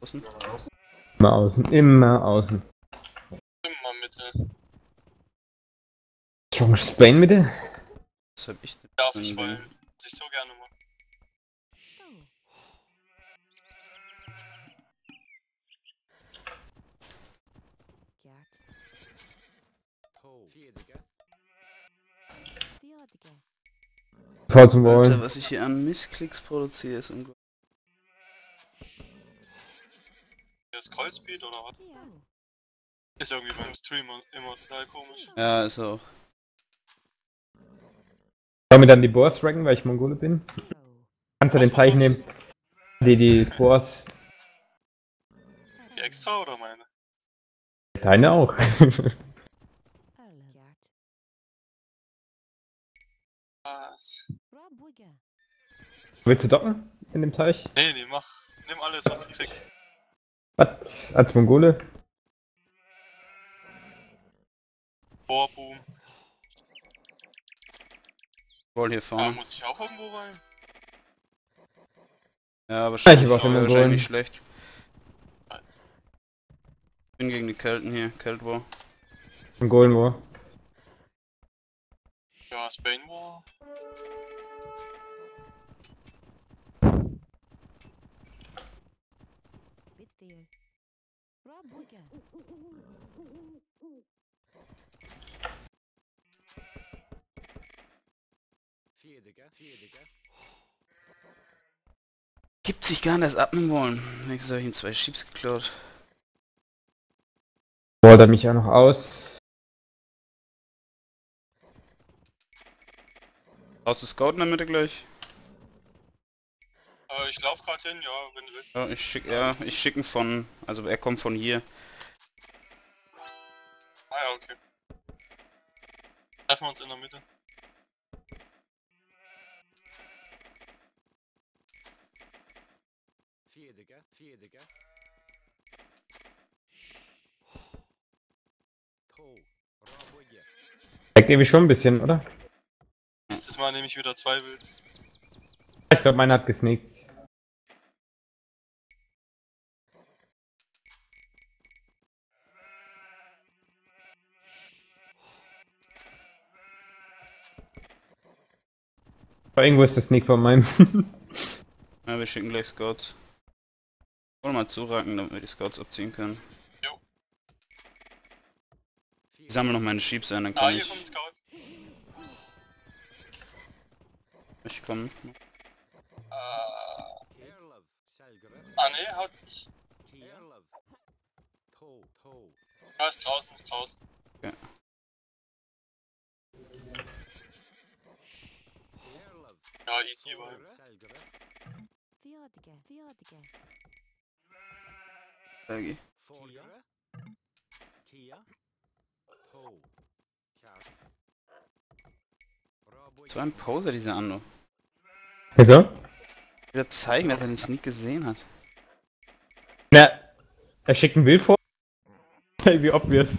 Außen. Immer außen, immer außen. Immer Mitte. Strong Spain Mitte? Das hab ich nicht Darf ich, gesehen. weil was ich so gerne mache. Fahr Alter, Wollen. was ich hier an Missklicks produziere, ist unglaublich. Der Scrollspeed oder was? Ist irgendwie beim Stream immer total komisch. Ja, ist auch. Soll mir dann die Boars racken, weil ich Mongole bin? Kannst du Was, den Teich nehmen? Die, die Boars. Die extra oder meine? Deine auch. Was? Willst du docken? In dem Teich? Nee, nee, mach. Nimm alles, was du kriegst. Was? Als Mongole? Bohrboom. Wall hier Ah, vorne. muss ich auch irgendwo rein? Ja, aber ich wahrscheinlich, hab auch wahrscheinlich Golden. nicht schlecht. Weiß. Bin gegen die Kelten hier, Keltwar. Mongolen wo? Ja, Spain War. Gibt sich gar nicht erst abnehmen wollen. Nächstes habe ich ihm zwei Sheeps geklaut. Er mich auch noch aus? Brauchst du Scout in der Mitte gleich? Äh, ich lauf grad hin, ja, wenn du willst. Ja, ich schick, ja, ich schick ihn von, also er kommt von hier. Ah ja, okay. Treffen wir uns in der Mitte. Da gebe ich schon ein bisschen, oder? Nächstes Mal nehme ich wieder zwei Wild. Ich glaube, meiner hat gesneakt. Aber irgendwo ist der Sneak von meinem. Ja, wir schicken gleich Scouts. Wollen mal zuraken, damit wir die Scouts abziehen können. Jo. Ich sammle noch meine Sheeps ein, dann Ah, kann hier ich. kommt ein Scout. Ich komme. Äh, ah ne, hat. Ja, ist draußen, ist draußen. Ja. Ja, easy Vibe. Bergi. So ein Poser, dieser Ando. Wieso? Wieder zeigen, dass er den Sneak gesehen hat. Na, er schickt ein Bild vor. Wie obvious.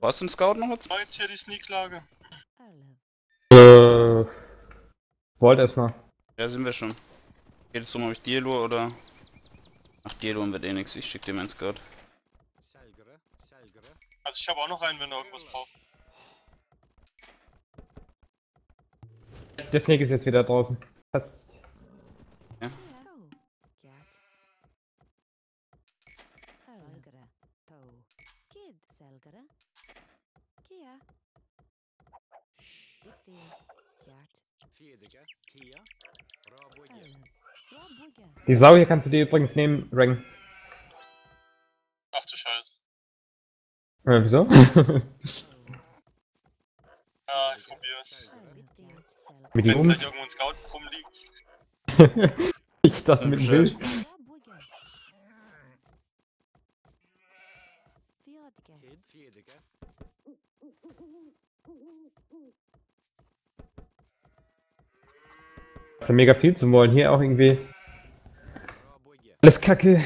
Brauchst du einen Scout noch was? Oh, jetzt hier die Sneak-Lage. Äh. Wollt erstmal. Ja, sind wir schon. Geht es um, ob ich Dielo oder... Ach, Dielo wird eh nix. Ich schick dir meinen Scout. Also ich habe auch noch einen, wenn du irgendwas brauchst. Der Snake ist jetzt wieder draußen. Passt. Rabugge. Die Sau hier kannst du dir übrigens nehmen, Rang. Äh, wieso? Ja, ich probier's. Mit Wenn vielleicht irgendwo ein Scout rumliegt. Ich dachte mit dem Bild. Fiedige, ist ja mega viel zu wollen. Hier auch irgendwie alles kacke.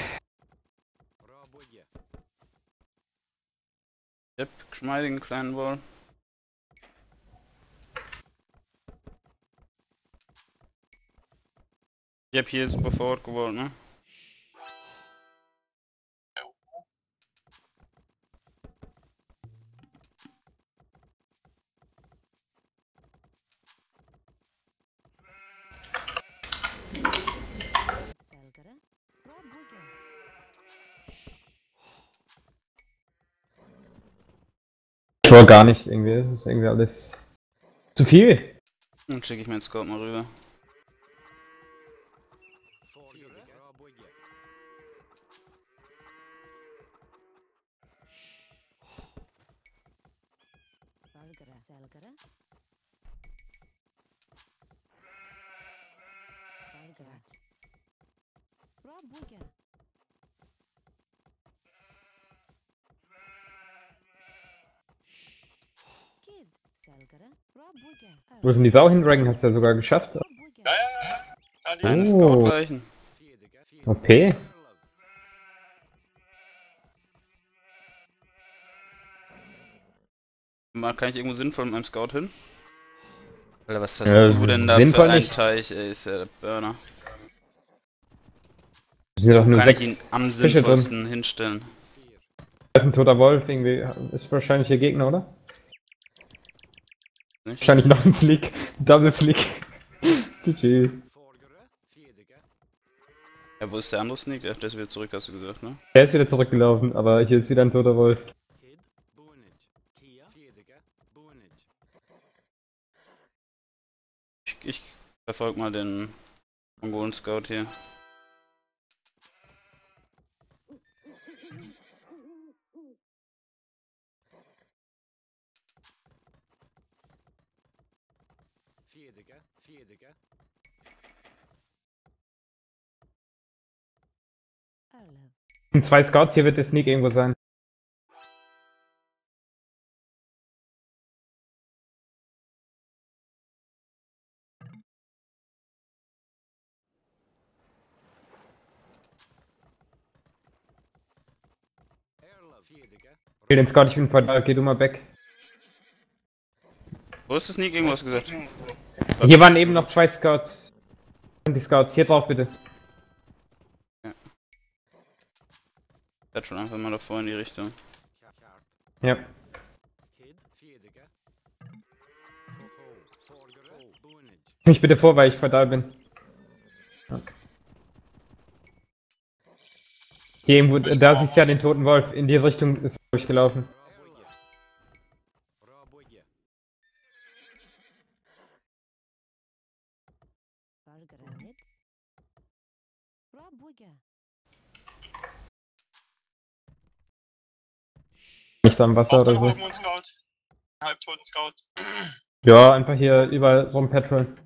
Yep, geschmeidigen kleinen. Ich hab hier super forward gewollt, ne? Ich wollte gar nicht irgendwie. Das ist irgendwie alles zu viel. Dann schicke ich meinen Scout mal rüber. Fiedige, Raboye, Valgere. Selgere. Valgert. Rabugge. Kid. Selgere. Rabugge. Wo ist denn die Sau hin, Rang? Hast du ja sogar geschafft. Ja, ja, ja. Eine es. Oh. Erlev, Mal kann ich irgendwo sinnvoll mit meinem Scout hin? Alter, was hast Ja, du denn da für einen nicht. Teich, ey, ist ja der Burner. Sind doch nur Kann ich ihn sechs. am Fische drin. sinnvollsten hinstellen? Vier, Da ist ein toter Wolf irgendwie. Ist wahrscheinlich ihr Gegner, oder? Nicht? Wahrscheinlich noch ein Slick. Double Slick. GG. Ja, wo ist der andere Sneak? Der ist wieder zurück, hast du gesagt, ne? Er ist wieder zurückgelaufen, aber hier ist wieder ein toter Wolf. Ich, ich verfolge mal den Mongolen Scout hier. Und zwei Scouts, hier wird der Sneak irgendwo sein. Kill den Scout, ich bin voll da, geh du mal weg. Wo ist der Sneak? Irgendwas gesagt? Hier waren eben noch zwei Scouts. Und die Scouts, hier drauf bitte. Fährt schon einfach mal davor in die Richtung. Ja. Mich bitte vor, weil ich voll da bin. Hier irgendwo, da siehst du ja den toten Wolf. In die Richtung ist er durchgelaufen. Raboye, Nicht am Wasser oder so. Scout. Halbtoten Scout. Ja, einfach hier überall rum Bunage,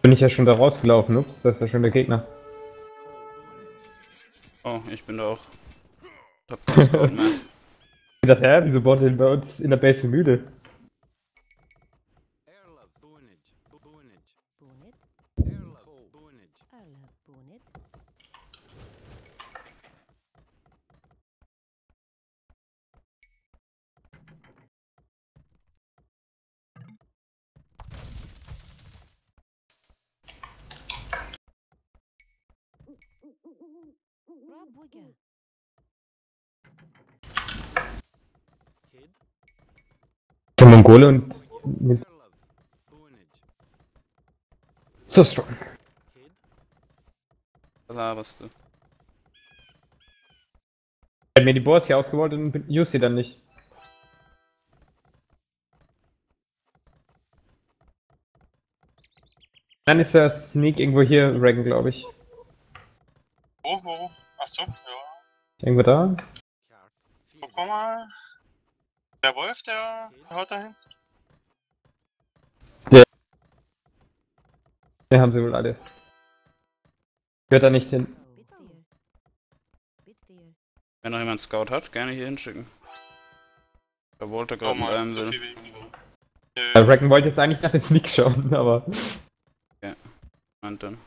Bin ich ja schon da rausgelaufen. Ups, das ist ja schon der Gegner. Oh, ich bin da auch. Mehr. Ich dachte, hä, wieso baut ihr denn bei uns in der Base müde? Mongole und so strong. Was laberst du? Er hat mir die Boars hier ausgewollt und use sie dann nicht. Dann ist der Sneak irgendwo hier, Reagan, glaube ich. Wo, wo? Achso, ja. Irgendwo da? Gucken wir mal. Der Wolf, der hört dahin. Ne, haben sie wohl alle. Gehört da nicht hin. Wenn noch jemand Scout hat, gerne hier hinschicken. Der Walter Oh gerade mal, bleiben so will. Äh, Reagan wollte jetzt eigentlich nach dem Sneak schauen, aber. Und dann.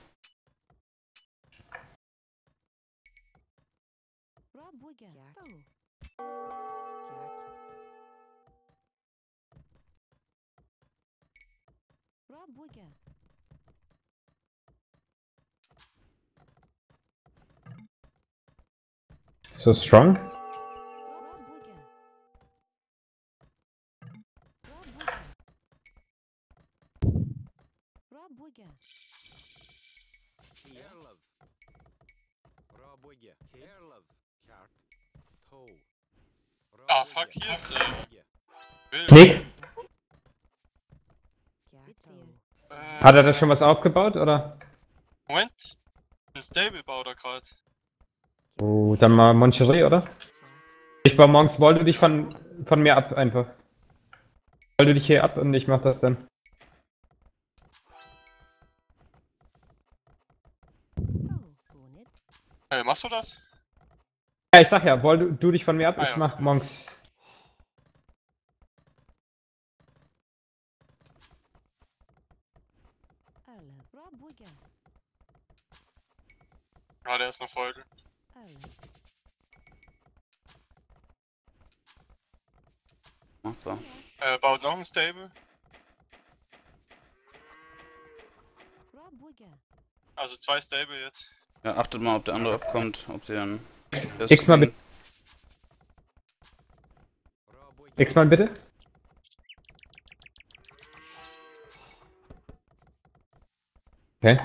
Bra bugga. So strong? Hat er da schon was aufgebaut, oder? Moment. Ein Stable baut er gerade. Oh, dann mal Moncherie, oder? Ich baue morgens Wall du dich von, von mir ab, einfach. Wall du dich hier ab und ich mach das dann. Äh, machst du das? Ja, ich sag ja, Wall du, du dich von mir ab, Ah, ich ja. mach morgens. Ja, der ist noch Folge. Alle. Machbar. Äh, baut noch ein Stable. Also zwei Stable jetzt. Ja, achtet mal, ob der andere abkommt, ob dann. das X mal bitte. X mal bitte. Okay.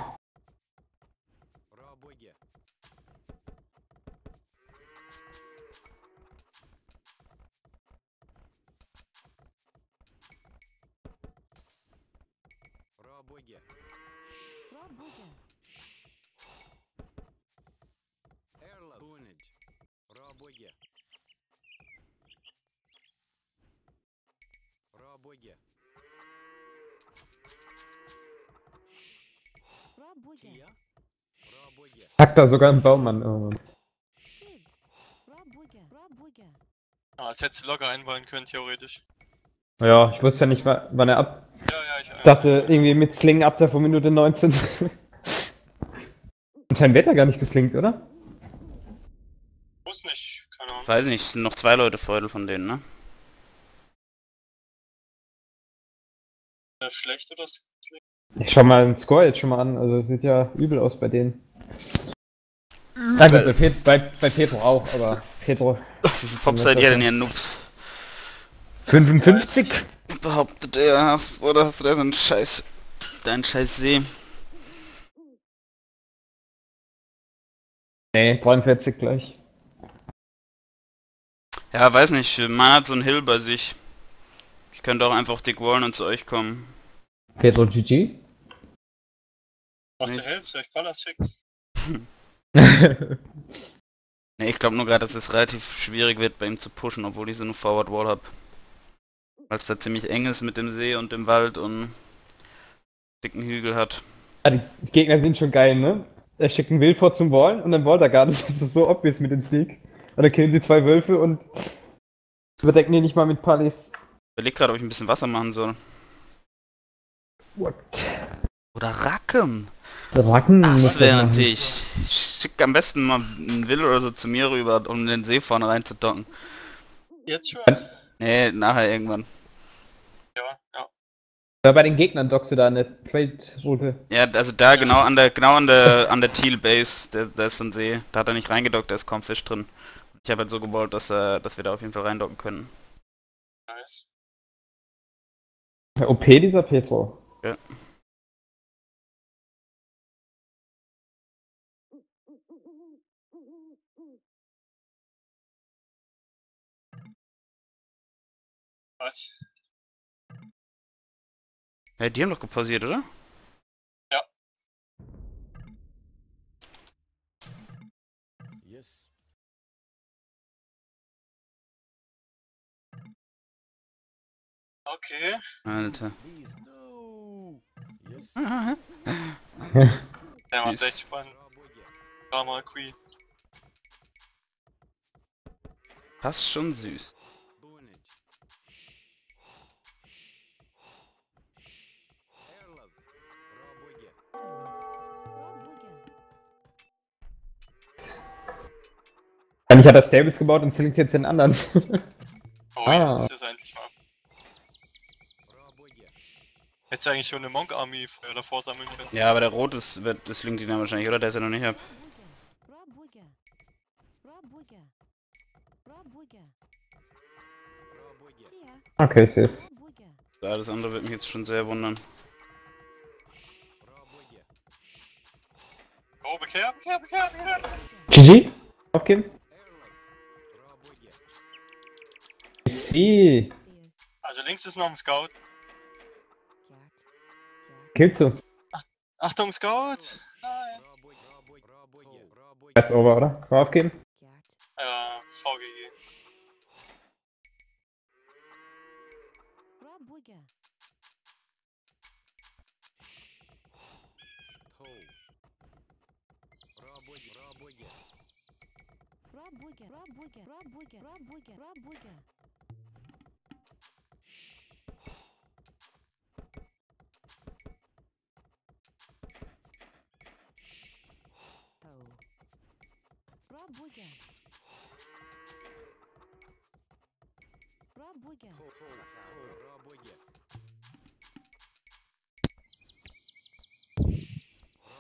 Bra bugga. Kia. Raboge. Packt da sogar einen Baum an. Bugga. Ah, das hättest du locker einbauen können, theoretisch. Ja, ich wusste ja nicht, wa- wann er ab. Ja, ja, ich. Dachte irgendwie mit Sling ab der vor Minute 19. Anscheinend wird er gar nicht geslinkt, oder? Muss nicht, keine Ahnung. Weiß nicht, es sind noch zwei Leute Feudel von denen, ne? Schlecht oder s- Ich schau mal den Score jetzt schon mal an. Also sieht ja übel aus bei denen. Na gut, bei, Pet bei, bei Petro auch, aber Petro. Pop seid ihr denn hier Noobs? 55? Behauptet er, oder hast du da so einen Scheiß. Deinen Scheiß See? Nee, 43 gleich. Ja, weiß nicht, man hat so einen Hill bei sich. Ich könnte auch einfach dick wallen und zu euch kommen. Petro GG? Was du helfen? Soll ich Ballast schicken? Ne, ich glaube nur gerade, dass es relativ schwierig wird bei ihm zu pushen, obwohl ich so eine Forward Wall habe. Weil es da ziemlich eng ist mit dem See und dem Wald und dicken Hügel hat. Ah, die Gegner sind schon geil, ne? Er schickt einen Wildfort zum Wall und dann wollt er gar nicht. Das ist so obvious mit dem Sneak. Und dann killen sie zwei Wölfe und überdecken die nicht mal mit Pallis. Ich überleg gerade, ob ich ein bisschen Wasser machen soll. What? Oder Racken. Racken Das muss wäre natürlich. Schick am besten mal einen Will oder so zu mir rüber, um den See vorne reinzudocken. Jetzt schon? Nee, nachher irgendwann. Ja, ja. Ja, bei den Gegnern dockst du da eine Trade-Route. Ja, also da genau an der genau an der an der Teal Base, da, da ist so ein See. Da hat er nicht reingedockt, da ist kaum Fisch drin. Ich habe halt so gebaut, dass, äh, dass wir da auf jeden Fall reindocken können. Nice. Der OP dieser Petro. Ja. Was? Ja, die haben doch gepausiert, oder? Ja. Yes. Okay. Alter. Der macht echt spannend. Drama Queen. Passt schon süß. Ich hat das Stables gebaut und selektiert jetzt den anderen. oh ja, ah. das ist eigentlich mal. Hättest du eigentlich schon eine Monk-Army davor sammeln können. Ja, aber der Rot ist, wird, das linkt ihn dann wahrscheinlich, oder? Der ist ja noch nicht ab. Okay, ich seh's. Ja, das andere wird mich jetzt schon sehr wundern. Oh, bekehr, bekehr, bekehr, bekehr! GG? Aufgeben? Ich sehe. Also links ist noch ein Scout. Killst du? Ach, Achtung, Scout! Nein! Er ist over, oder? Kann aufgeben? Ja, VG. Rob Wigger, Rob Wigger, Rob Wigger, Rob Пробуйте. Пробуйте. Тхоу. Тхоу. Пробуйте.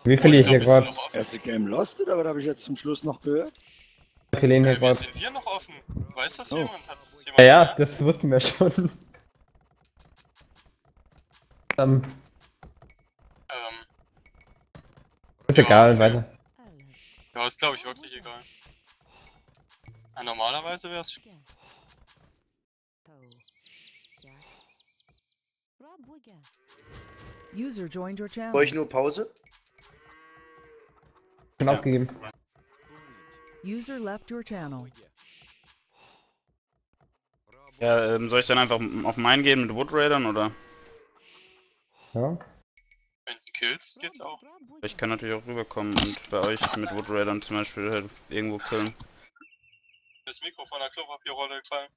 Wie Oh, verliere ich ich hier glaub, wir sind gerade? noch offen. Erste Game Lost oder was habe ich jetzt zum Schluss noch gehört? Wie verlieren hier Äh, wir gerade? sind hier noch offen. Weiß das Oh. jemand? Hat das jemand Ja, ja, gehört? das wussten wir schon. Ähm, Ähm, ist Ja, egal, okay. weiter. Alle. ja, ist glaube ich wirklich egal. Ja, normalerweise wäre es. User joined your channel. Brauche ich nur Pause? Schon ja. abgegeben. User left your channel. Ja, ähm, soll ich dann einfach auf meinen gehen mit Wood Raidern oder? Ja. Wenn du kills, geht's auch. Ich kann natürlich auch rüberkommen und bei euch mit Wood Raidern zum Beispiel halt irgendwo killen das Mikro von der Klopapierrolle gefallen.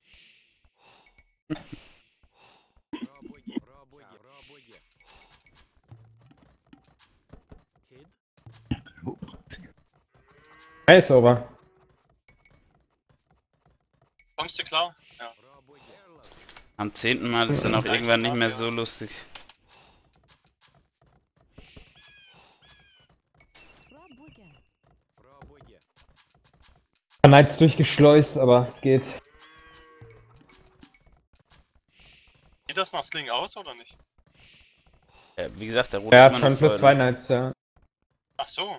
Hey, sauber. Kommst du klar? Ja. Am zehnten Mal ist dann auch irgendwann nicht mehr so lustig. Kann eins durchgeschleust, aber es geht. Sieht das nach Sling aus oder nicht? Ja, wie gesagt, der rote Er hat schon plus zwei Knights, ja. Ach so.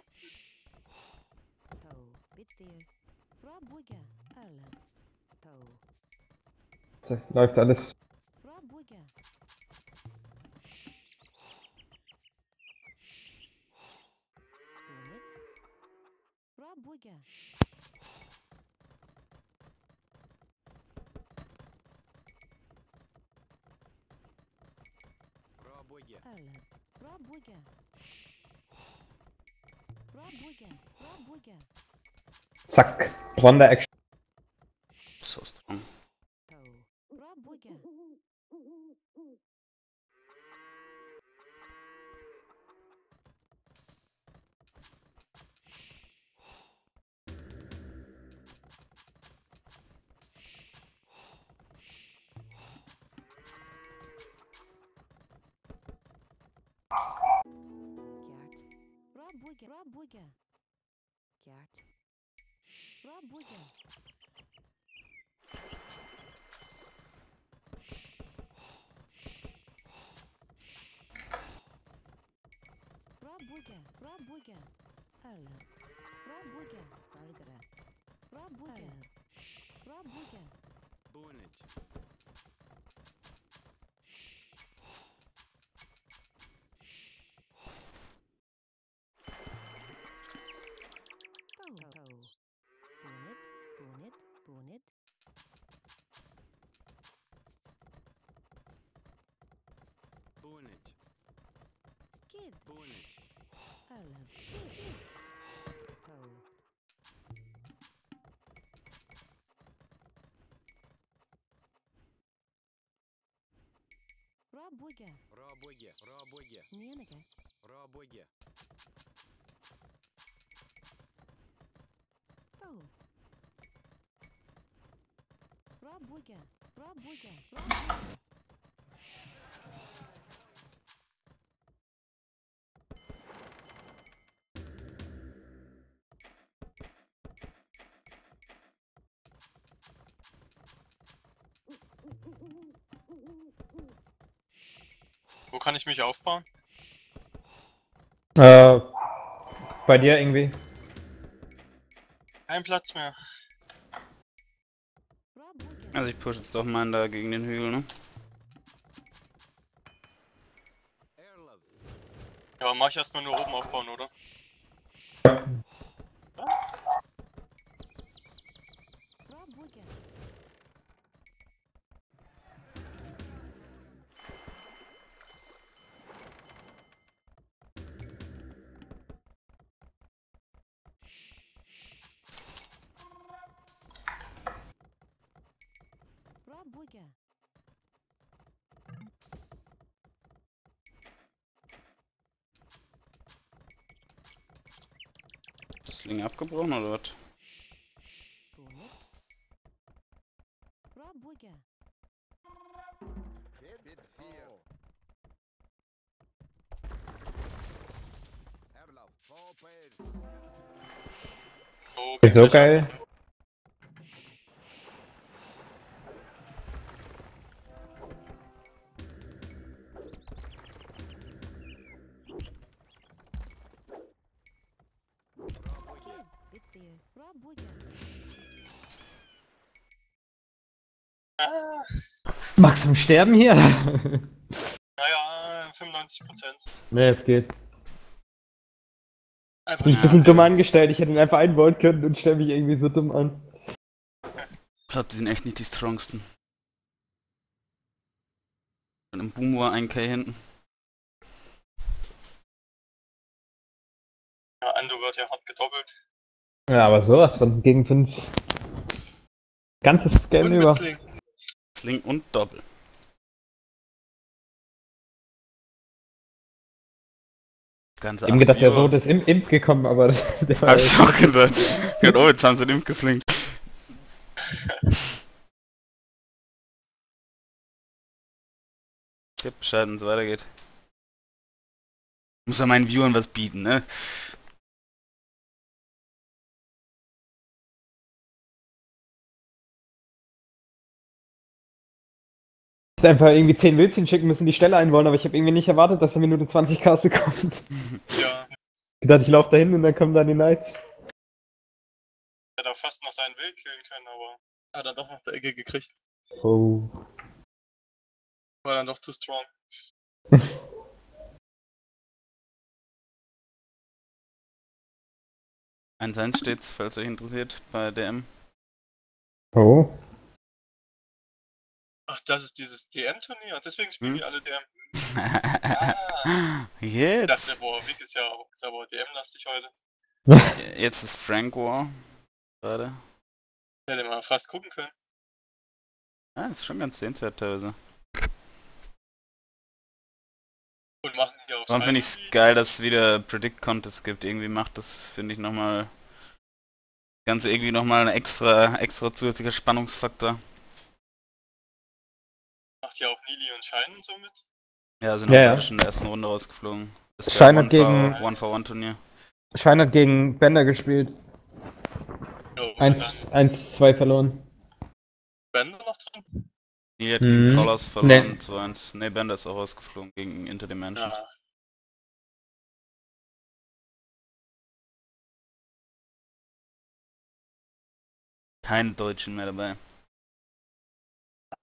Läuft alles Пробуйте. Alle. Пробуйте. Пробуйте. Пробуйте. Zack. Ronda Action. Bunage. Kid, Bunage. Erla, Kid, Kid, Toe, Rabuga, Raboge. Raboge. Nieneke, Raboge. Toe. Rabuga, Rabuga, Rabuga. Wo kann ich mich aufbauen? Äh, bei dir irgendwie. Kein Platz mehr. Also ich push jetzt doch mal da gegen den Hügel, ne? Ja, mach ich erstmal nur oben aufbauen, oder? Sling abgebrochen oder was? Ist so geil. Sterben hier? naja, 95%. ne, es geht. Einfach Bin ich ein bisschen dumm angestellt. Ich hätte ihn einfach einbauen können und stelle mich irgendwie so dumm an. Ich glaub, die sind echt nicht die strongsten. Und im Boom war 1k hinten. Ja, Ando wird ja hart gedoppelt. Ja, aber sowas von gegen 5. Ganzes Game über. mit. Sling und Doppel. Ganze Eben gedacht, der. Rot ist im Imp gekommen, aber der war Hab ich auch gesagt. Ja, oh, jetzt haben sie den geslinkt. Gib Bescheid, wenn es weitergeht. Muss ja meinen Viewern was bieten, ne? Hätte einfach irgendwie 10 Wildchen schicken müssen, die Stelle einwollen, aber ich habe irgendwie nicht erwartet, dass er Minute 20 Kasse kommt. Ja, Ich dachte, ich laufe dahin und dann kommen dann die Knights. hätte auch fast noch seinen Wild killen können, aber hat dann doch noch der Ecke gekriegt. Oh. War dann doch zu strong. Eins 1 steht's, falls euch interessiert, bei DM. Oh. Ach, das ist dieses DM-Turnier, deswegen spielen Hm? die alle DM. Ah. Ich Jetzt! dachte, boah, Vic ist ja auch, ist aber DM-lastig heute. Jetzt ist Frank War. Gerade. Hätte mal fast gucken können. Ah, ist schon ganz sehenswert teilweise. Und machen hier auch Warum finde ich es geil, dass es wieder Predict Contest gibt. Irgendwie macht das, finde ich, nochmal. Ganze irgendwie nochmal ein extra, extra zusätzlicher Spannungsfaktor. Macht ja auch Lili und Schein so mit? Ja, sind ja, ja. schon in der ersten Runde rausgeflogen. Ist Schein hat gegen. One-for-One-Turnier. Schein hat gegen Bender gespielt. 1-2 verloren. Bender noch drin? Nee, hat gegen mhm. Colors verloren. Nee. 2 1. Nee, Bender ist auch rausgeflogen gegen Interdimension. Ja. Keine Deutschen mehr dabei.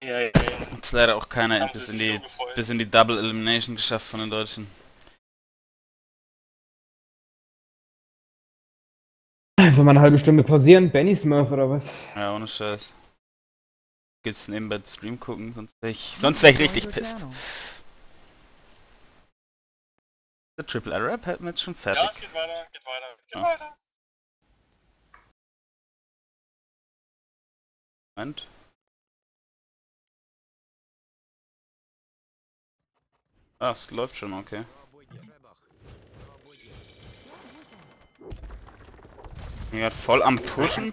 Ja, ja, ja. Jetzt leider auch keiner Haben bis in die so bis in die Double Elimination geschafft von den Deutschen. Einfach mal eine halbe Stunde pausieren. Benny Smurf oder was? Ja, ohne Scheiß. Gibt's nebenbei Stream gucken, sonst wär ich, sonst wär ich richtig pisst. Der Triple R Rap hat mir jetzt schon Ja, fertig. es geht weiter, geht weiter, geht Ja. weiter. Moment. Ah, es läuft schon, okay. Ich grad voll am Pushen.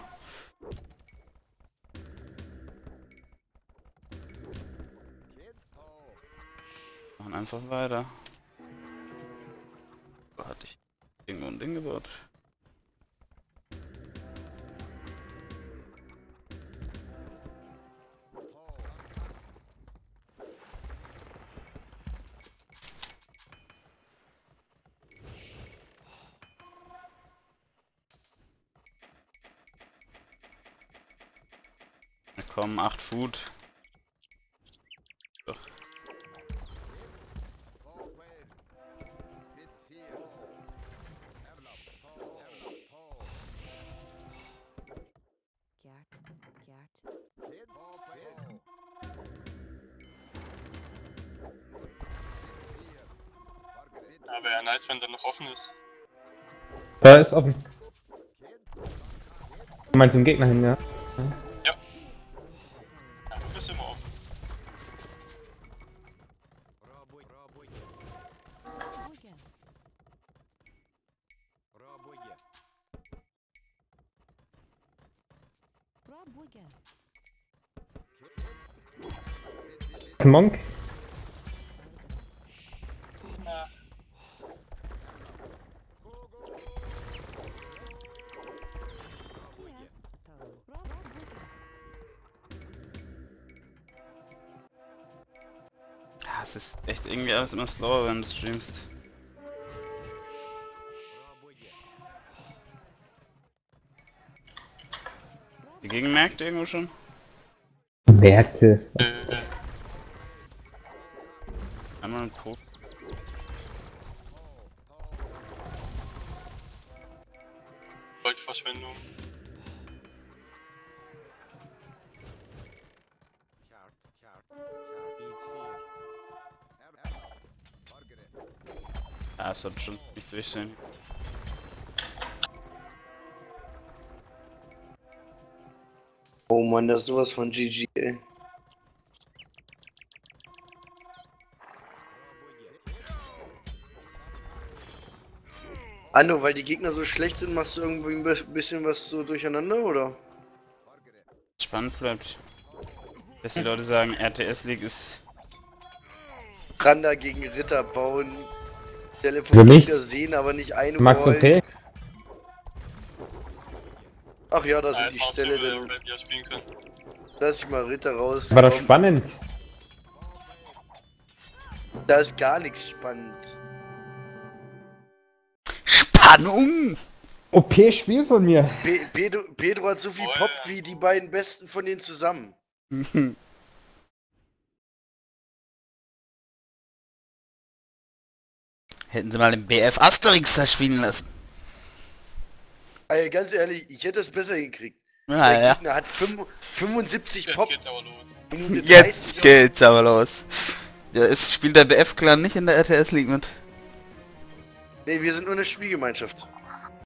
Machen einfach weiter. Wo hatte ich irgendwo ein Ding gebaut? Komm, 8 Food. Gerd, Ja, wäre ja nice, wenn der noch offen ist. Da ist offen. Du meinst zum Gegner hin, ja? Ja, ein Monk? Ist echt irgendwie alles immer slower, wenn du streamst. Die Gegend merkt irgendwo schon? Merkte. Einmal ein Pro. Goldverschwendung. Kaart, kaart, kaart. Beat 4. Ja, es sollte schon nicht durch sein. Oh Mann, das ist sowas von GG, ey. Anno, weil die Gegner so schlecht sind, machst du irgendwie ein bi- bisschen was so durcheinander, oder? Spannend bleibt. Dass die Leute sagen, RTS League ist. Randa gegen Ritter bauen. So Teleportiert nicht? Gegner sehen, aber nicht eine Max okay? Ach ja, da Ja, sind die Stelle, können. lass ich mal Ritter raus. War doch Komm, spannend. Da ist gar nichts spannend. Spannung! OP-Spiel von mir. Pe Pedro, Pedro hat so viel Oh, Pop ja. wie die beiden besten von denen zusammen. Hätten sie mal den BF Asterix da spielen lassen. Ey, ganz ehrlich, ich hätte es besser gekriegt. Ja, Der ja. Gegner hat fünf- 75 Jetzt Pop, geht's aber los. Minute 30. Jetzt geht's aber los. Ja, es spielt der BF-Clan nicht in der RTS League mit. Nee, wir sind nur eine Spielgemeinschaft.